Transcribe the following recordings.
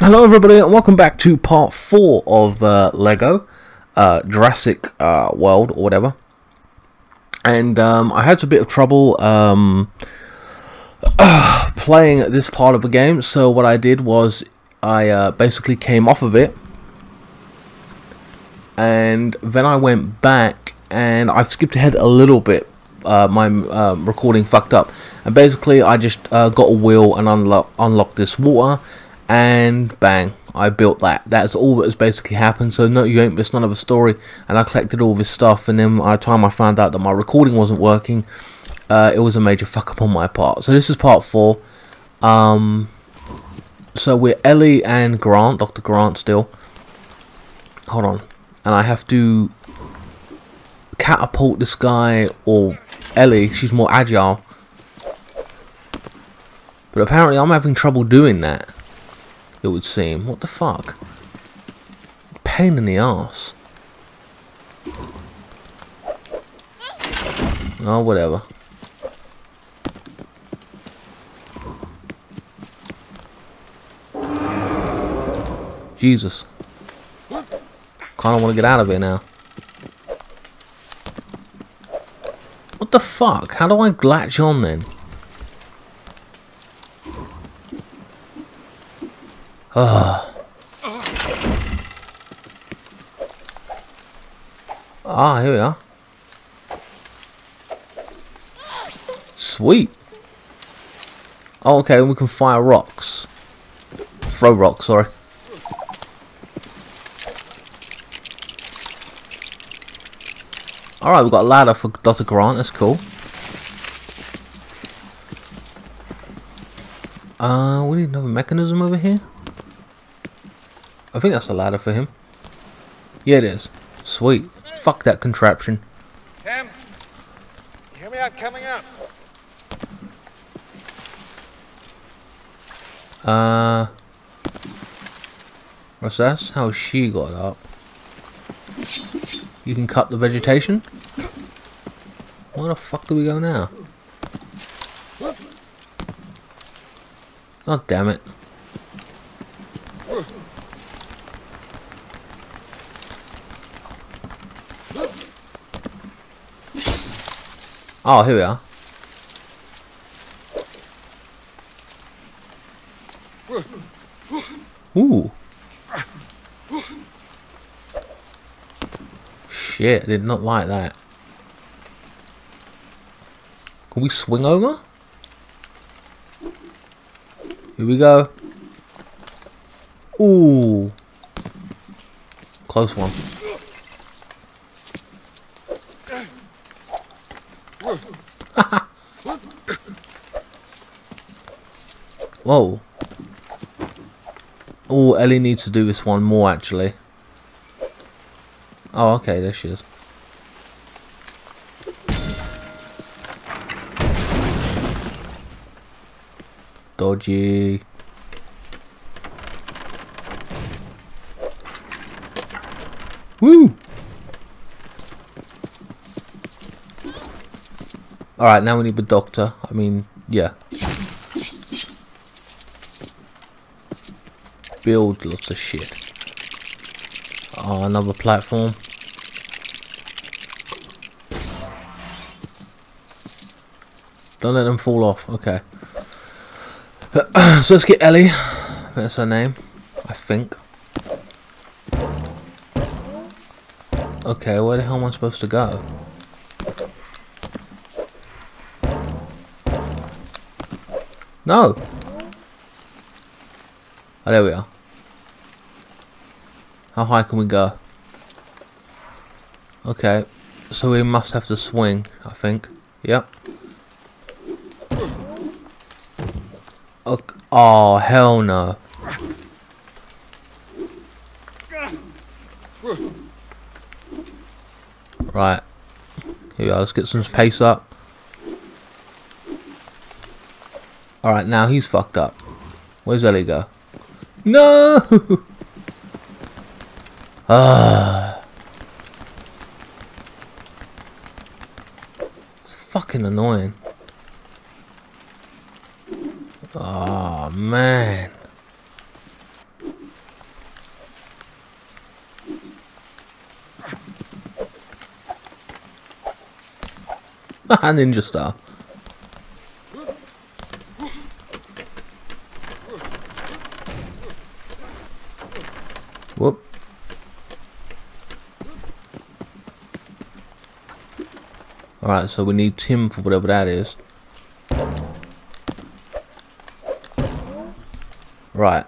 Hello everybody and welcome back to part 4 of uh, LEGO uh, Jurassic uh, World or whatever. And um, I had a bit of trouble um, playing this part of the game so what I did was I uh, basically came off of it and then I went back and I've skipped ahead a little bit uh, my uh, recording fucked up. And basically I just got a wheel and unlock unlocked this water and bang I built that. That's all that has basically happened. So no you ain't missed none of the story. And I collected all this stuff and then by the time I found out that my recording wasn't working uh, it was a major fuck up on my part. So this is part 4 um, so we're Ellie and Grant Dr. Grant still. Hold on and I have to catapult this guy or Ellie she's more agile but apparently I'm having trouble doing that it would seem. What the fuck? Pain in the ass. Oh, whatever. Jesus. I kinda wanna get out of here now. What the fuck? How do I latch on then? Ah. Ah, here we are. Sweet. Oh, okay, we can fire rocks. Throw rocks, sorry. Alright, we've got a ladder for Dr. Grant, that's cool. Uh, we need another mechanism over here. I think that's a ladder for him. Yeah, it is. Sweet. Fuck that contraption. Cam, you hear me out coming up? Uh, what's that? How she got up? You can cut the vegetation. Where the fuck do we go now? God damn it. Oh, here we are. Ooh. Shit, I did not like that. Can we swing over? Here we go. Ooh. Close one. Whoa. Oh, Ellie needs to do this one more actually. Oh, okay, there she is. Dodgy. Woo! Alright, now we need the doctor. I mean, yeah. build lots of shit. Oh, another platform. Don't let them fall off. Okay. so let's get Ellie. That's her name. I think. Okay, where the hell am I supposed to go? No! Oh, there we are. How high can we go? Okay, so we must have to swing, I think. Yep. Okay. Oh, hell no. Right. Here we go, let's get some pace up. Alright, now he's fucked up. Where's Ellie go? No! Uh, fucking annoying. Oh, man. Ah, ninja star. Alright, so we need Tim for whatever that is. Right.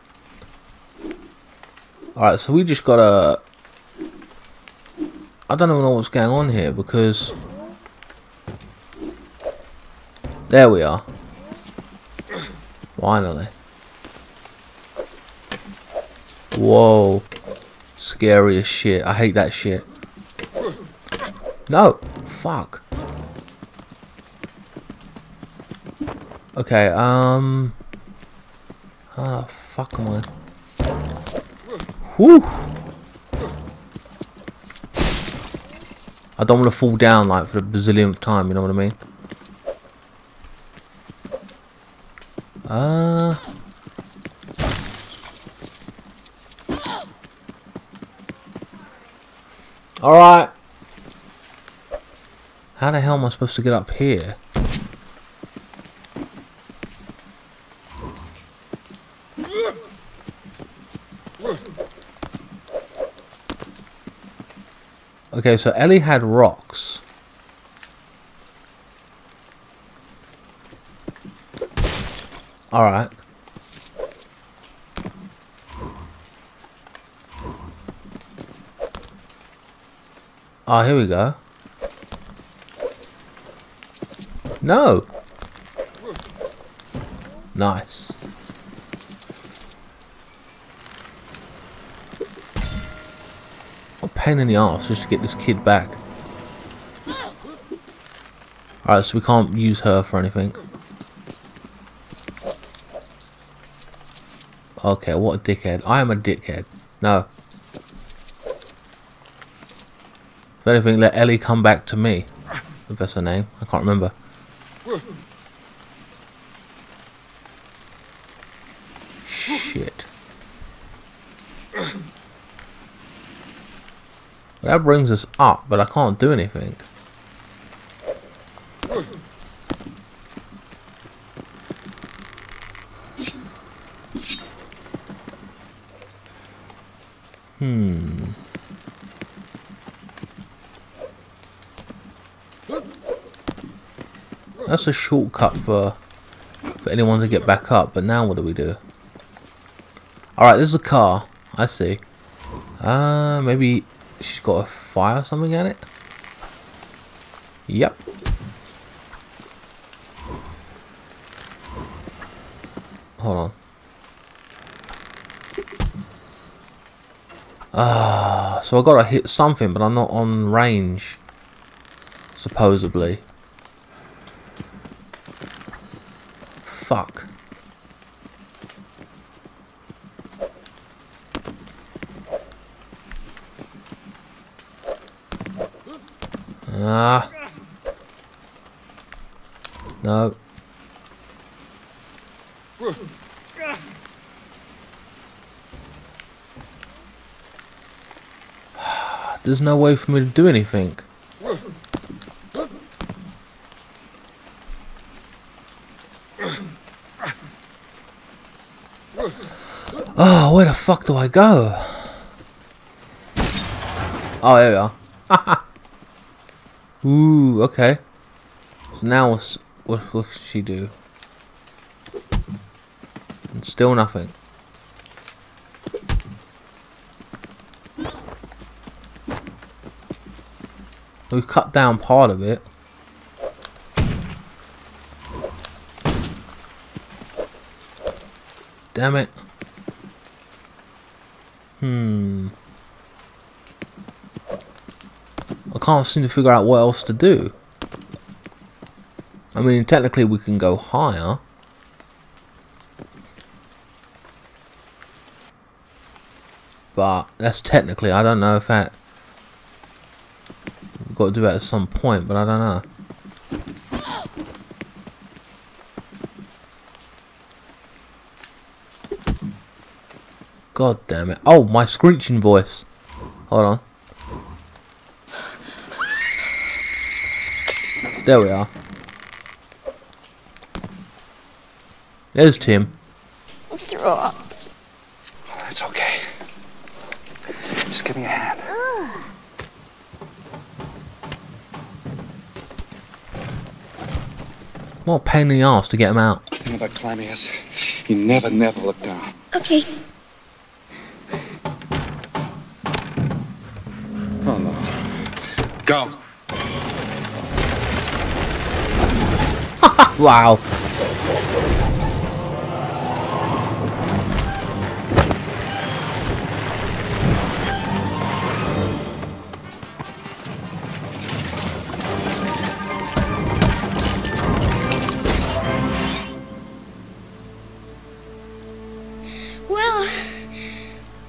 Alright, so we just gotta... I don't even know what's going on here because... There we are. Finally. Whoa. Scary as shit. I hate that shit. No. Fuck. Okay, um... How the fuck am I? Whew! I don't want to fall down like for the bazillionth time, you know what I mean? Uh... Alright. How the hell am I supposed to get up here? Okay, so Ellie had rocks. Alright. Oh, ah, here we go. No. Nice. What pain in the ass just to get this kid back. Alright, so we can't use her for anything. Okay, what a dickhead. I am a dickhead. No. If anything, let Ellie come back to me. If that's her name. I can't remember. Shit. That brings us up, but I can't do anything. Hmm. That's a shortcut for for anyone to get back up, but now what do we do? Alright, there's a car. I see. Uh, maybe she's got a fire or something in it? Yep. Hold on. Ah, uh, so I gotta hit something, but I'm not on range. Supposedly. Fuck. Ah. No. There's no way for me to do anything. Oh, where the fuck do I go? Oh, there we are. Ooh, okay. So now what's, what, what should she do? Still nothing. We've cut down part of it. Damn it. Hmm. I can't seem to figure out what else to do. I mean, technically we can go higher. But that's technically, I don't know if that... Got to do that at some point, but I don't know. God damn it. Oh, my screeching voice. Hold on. There we are. There's Tim. Let's throw up. That's okay. Just give me a hand. What a pain in the ass to get him out. The thing about climbing is you never, never look down. Okay. Oh, no. Go. Wow.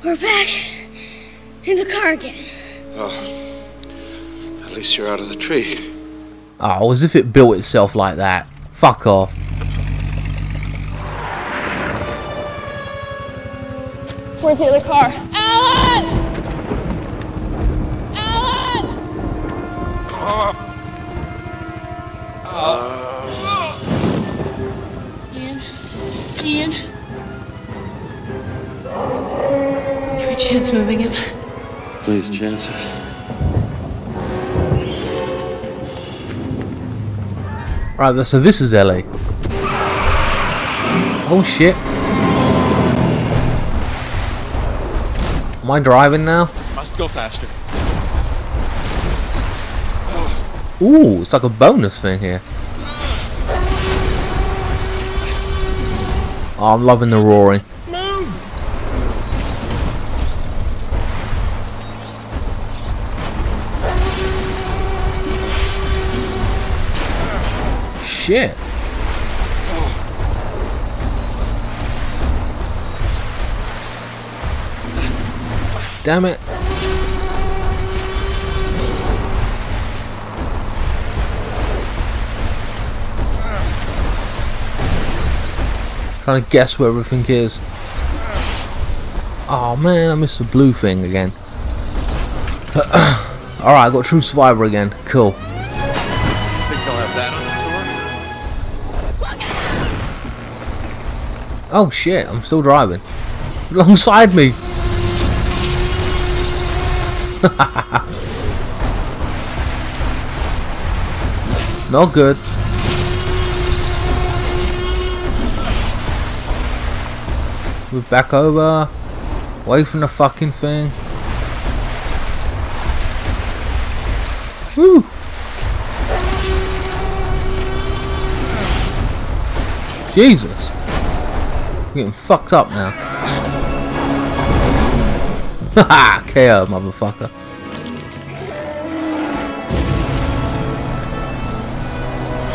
We're back in the car again. Oh, at least you're out of the tree. Oh, as if it built itself like that. Fuck off. Where's the other car? Can moving him? Please, chances. Right, so this is LA. Oh shit. Am I driving now? Must go faster. Ooh, it's like a bonus thing here. Oh, I'm loving the roaring. Shit. Damn it. Trying to guess where everything is. Oh man, I missed the blue thing again. Alright, I got True Survivor again. Cool. Oh shit, I'm still driving. Alongside me. Not good. Move back over. Away from the fucking thing. Woo! Jesus. I'm getting fucked up now. Haha, KO, motherfucker.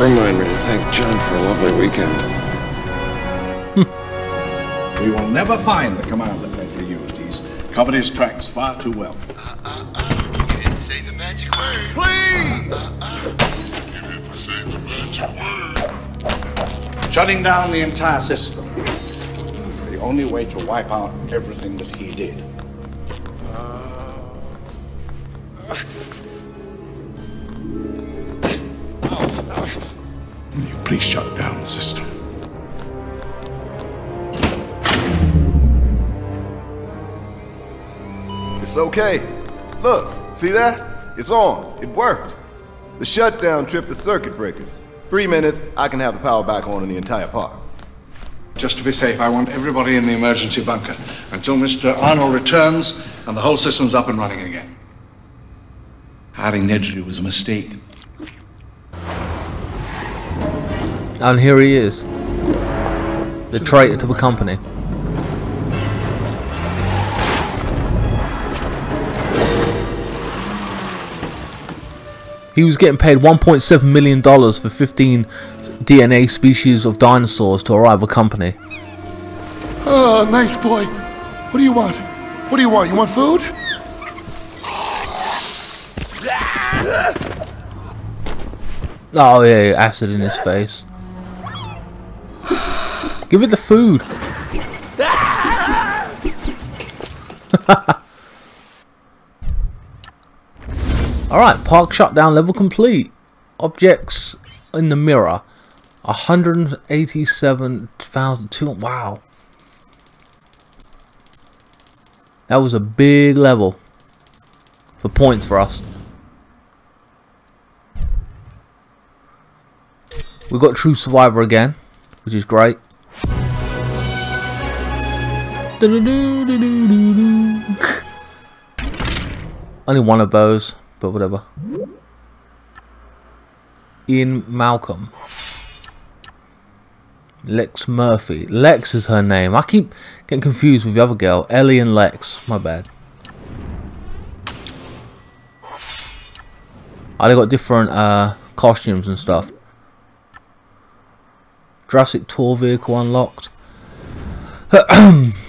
Remind me to thank John for a lovely weekend. Hmm. We will never find the commander Bentley used. He's covered his tracks far too well. You didn't say the magic word. Please! You didn't say the magic word. Shutting down the entire system. The only way to wipe out everything that he did. Uh. Will you please shut down the system? It's okay. Look, see that? It's on. It worked. The shutdown tripped the circuit breakers. Three minutes, I can have the power back on in the entire park. Just to be safe, I want everybody in the emergency bunker until Mr. Arnold returns and the whole system's up and running again. Hiring Ned to do was a mistake. And here he is. The traitor to the company. He was getting paid $1.7 million for 15 DNA species of dinosaurs to arrive a company. Oh, nice boy. What do you want? What do you want? You want food? Oh yeah, acid in his face. Give it the food. Alright, park shutdown level complete. Objects in the mirror. 187,002. Wow. That was a big level. For points for us. We got True Survivor again, which is great. Only one of those, but whatever. Ian Malcolm. Lex Murphy. Lex is her name. I keep getting confused with the other girl. Ellie and Lex. My bad. Oh, they got different uh, costumes and stuff. Jurassic Tour vehicle unlocked.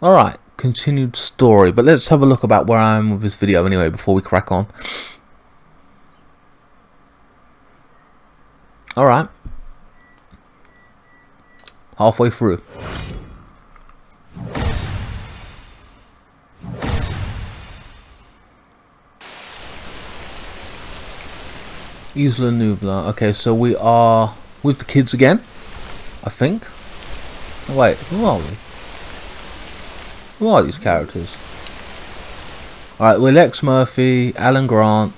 Alright, continued story. But let's have a look about where I am with this video anyway before we crack on. Alright. Halfway through. Isla Nublar. Okay, so we are with the kids again. I think. Wait, who are we? Who are these characters? Alright, we're Lex Murphy, Alan Grant.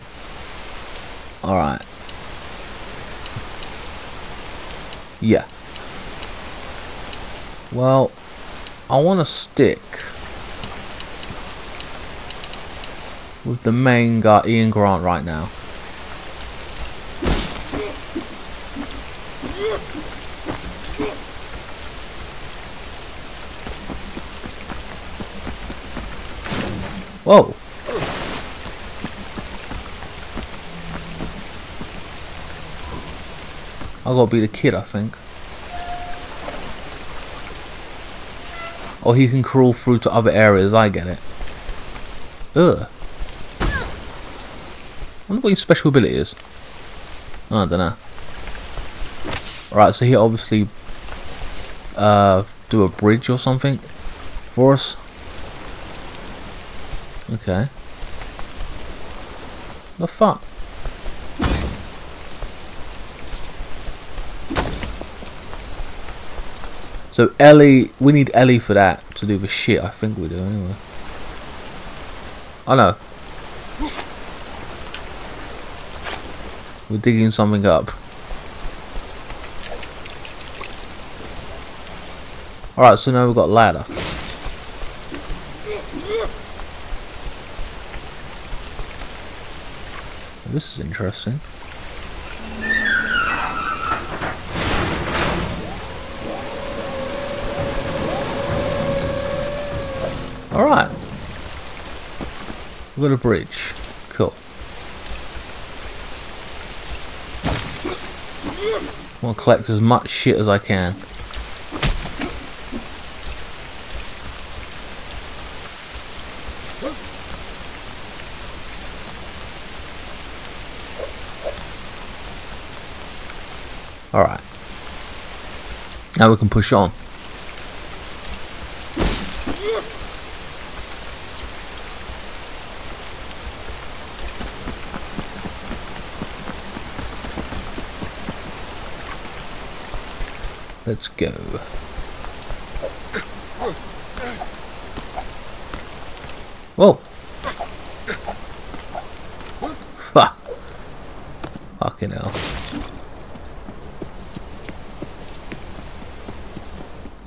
Alright. Yeah. Well, I want to stick with the main guy, Ian Grant, right now. Whoa. I gotta be the kid, I think. Oh, he can crawl through to other areas, I get it. Ugh. I wonder what his special ability is. I don't know. Right, so he obviously uh, do a bridge or something for us. Okay. The fuck? So Ellie, we need Ellie for that to do the shit. I think we do anyway. I know. We're digging something up. Alright, so now we've got ladder. This is interesting. Alright. We've got a bridge. Cool. I want to collect as much shit as I can. Alright. Now we can push on. Let's go. Whoa. Ha. Fucking hell.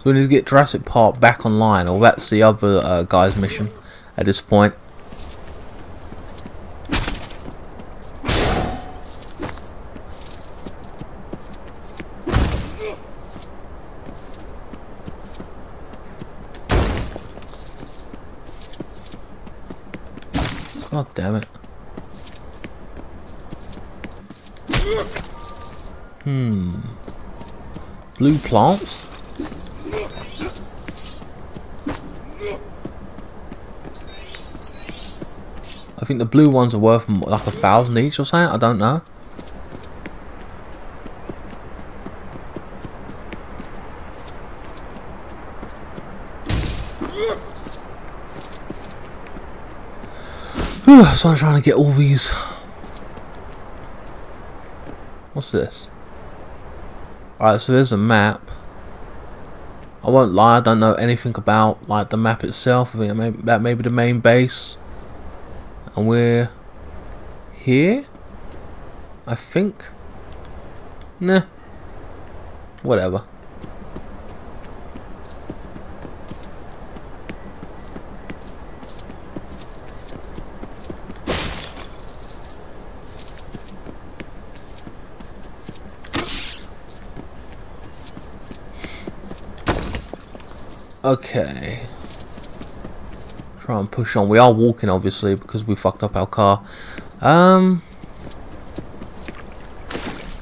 So we need to get Jurassic Park back online, or that's the other uh, guy's mission at this point. God damn it. Hmm. Blue plants? I think the blue ones are worth like a thousand each or something. I don't know. So I'm trying to get all these. What's this? Alright, so there's a map. I won't lie, I don't know anything about like the map itself. I think may that may be the main base. And we're here? I think. Nah. Whatever. Okay. Try and push on. We are walking, obviously, because we fucked up our car. Um.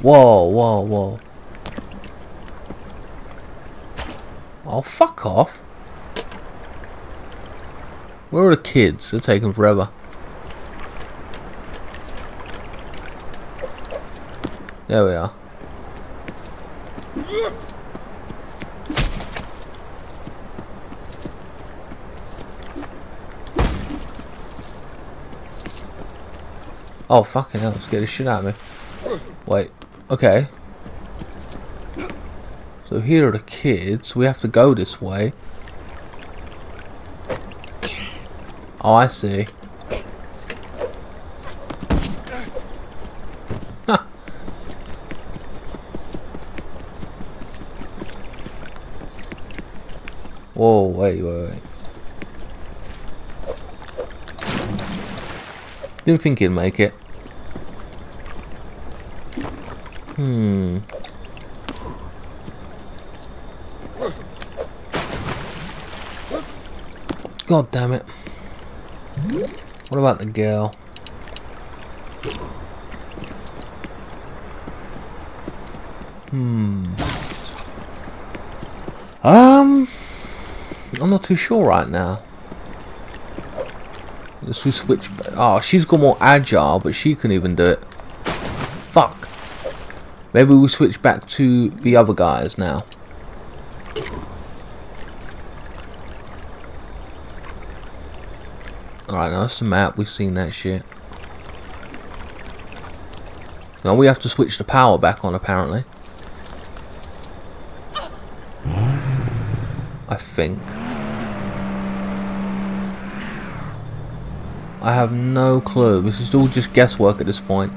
Whoa, whoa, whoa. Oh, fuck off. Where are the kids? They're taking forever. There we are. Oh, fucking hell, scared the shit out of me. Wait, okay. So here are the kids. We have to go this way. Oh, I see. Whoa, wait, wait, wait. Didn't think he'd make it. Hmm. God damn it. What about the girl? Hmm. Um, I'm not too sure right now. Let's switch. Oh, she's got more agile, but she can even do it. Maybe we switch back to the other guys now. Alright, that's the map. We've seen that shit. Now we have to switch the power back on, apparently. I think. I have no clue. This is all just guesswork at this point.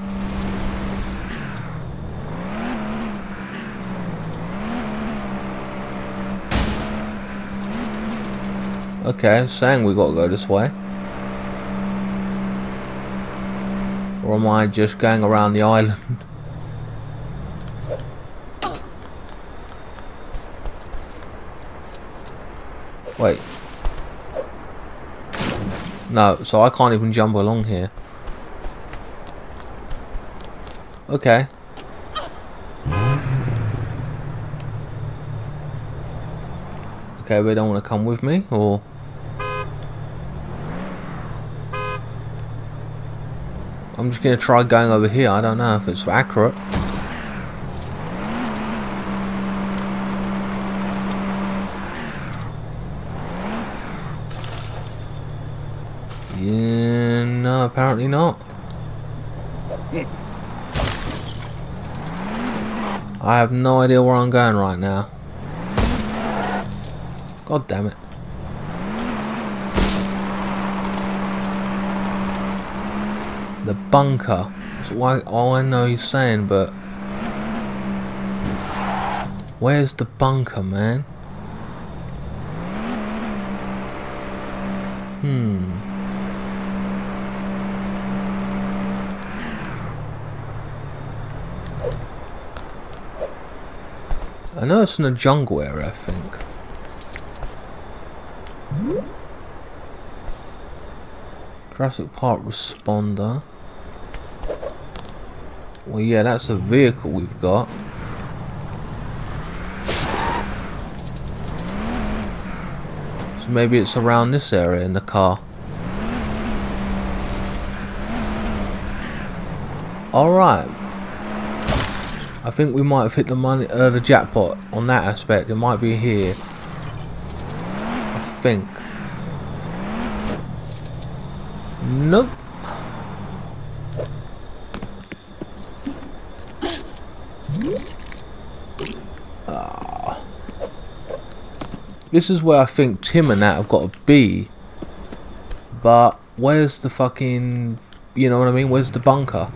Okay, saying we gotta go this way. Or am I just going around the island? Wait. No, so I can't even jump along here. Okay. Okay, they don't want to come with me, or... I'm just going to try going over here. I don't know if it's accurate. Yeah, no, apparently not. I have no idea where I'm going right now. God damn it. The bunker. That's why all I know he's saying, but where's the bunker, man? Hmm. I know it's in a jungle area, I think. Jurassic Park responder. Well, yeah, that's a vehicle we've got. So maybe it's around this area in the car. Alright. I think we might have hit the money, uh, the jackpot on that aspect. It might be here. I think. Nope. This is where I think Tim and that have got to be. But where's the fucking... You know what I mean? Where's the bunker?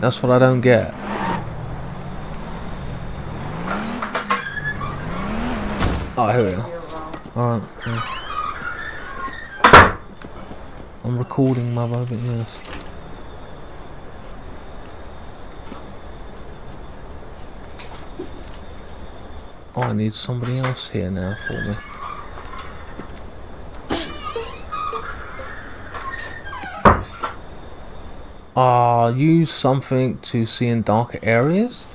That's what I don't get. Oh, here we are. Alright. yeah. I'm recording, mother, but yes. Oh, I need somebody else here now for me. Ah, use something to see in darker areas?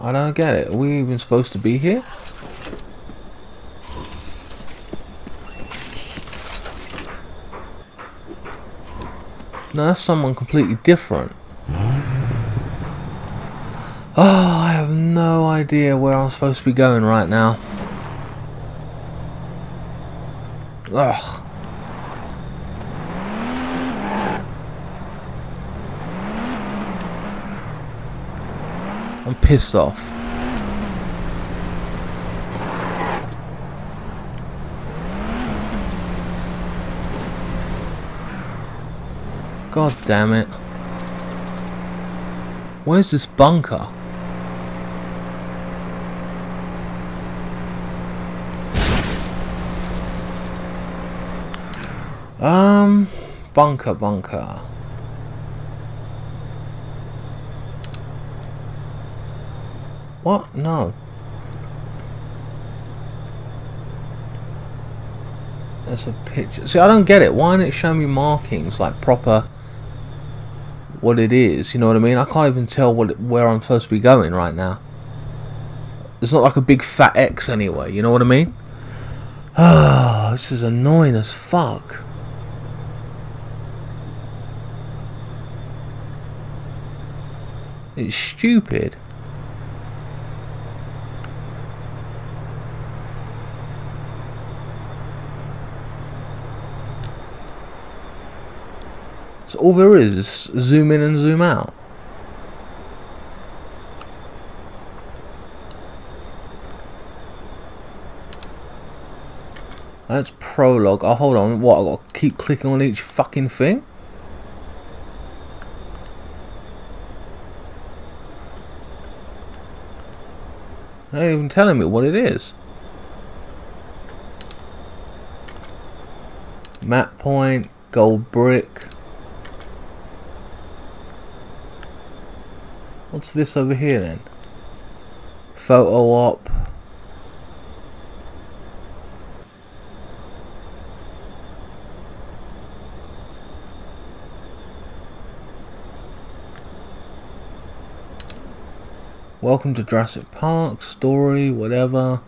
I don't get it. Are we even supposed to be here? No, that's someone completely different. Oh, I have no idea where I'm supposed to be going right now. Ugh. I'm pissed off. God damn it. Where's this bunker? Um, bunker, bunker. What? No. There's a picture. See, I don't get it. Why didn't it show me markings like proper what it is? You know what I mean? I can't even tell what where I'm supposed to be going right now. It's not like a big fat X anyway. You know what I mean? Ah, this is annoying as fuck. It's stupid. So all there is is zoom in and zoom out. That's prologue. Oh, hold on. What? i got to keep clicking on each fucking thing? Ain't even telling me what it is. Map point, gold brick. What's this over here then? Photo op. Welcome to Jurassic Park, story, whatever.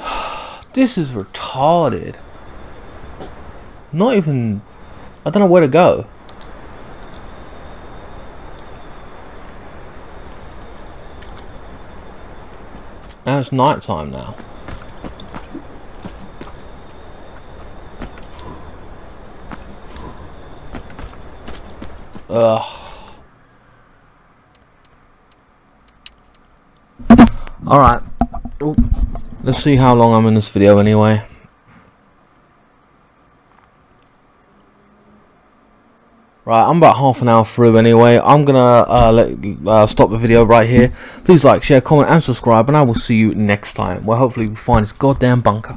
This is retarded. Not even... I don't know where to go. Now it's night time now. Ugh. Alright. Let's see how long I'm in this video anyway. Right, I'm about half an hour through anyway. I'm gonna uh, let uh, stop the video right here. Please like, share, comment, and subscribe, and I will see you next time. Where hopefully we find this goddamn bunker.